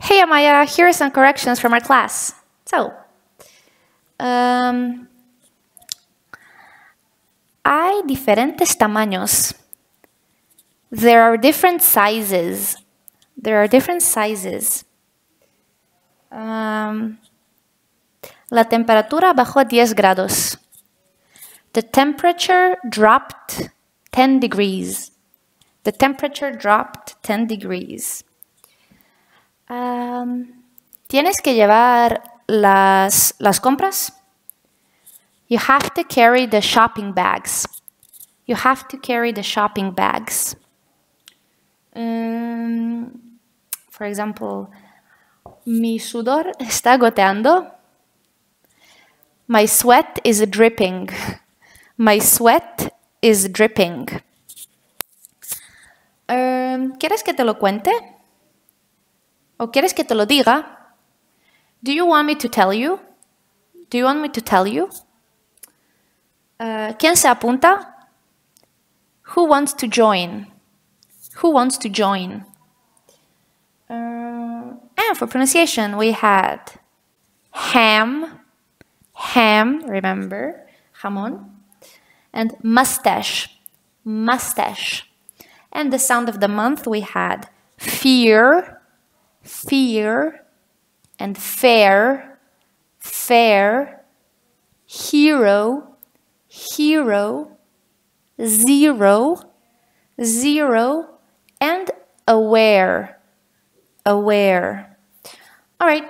Hey Amaia, here are some corrections from our class. So, um, hay diferentes tamaños. There are different sizes. There are different sizes. Um, la temperatura bajó 10 grados. The temperature dropped 10 degrees. The temperature dropped 10 degrees. ¿Tienes que llevar las, las compras? You have to carry the shopping bags. You have to carry the shopping bags. Um, for example, mi sudor está goteando. My sweat is dripping. My sweat is dripping. Um, ¿Quieres que te lo cuente? ¿O quieres que te lo diga? Do you want me to tell you? Do you want me to tell you? Uh, ¿Quién se apunta? Who wants to join? Who wants to join? Uh, and for pronunciation, we had ham, ham, remember, jamón, and mustache, mustache. And the sound of the month, we had fear, fear, and fair, fair, hero, hero, zero, zero, and aware, aware. All right,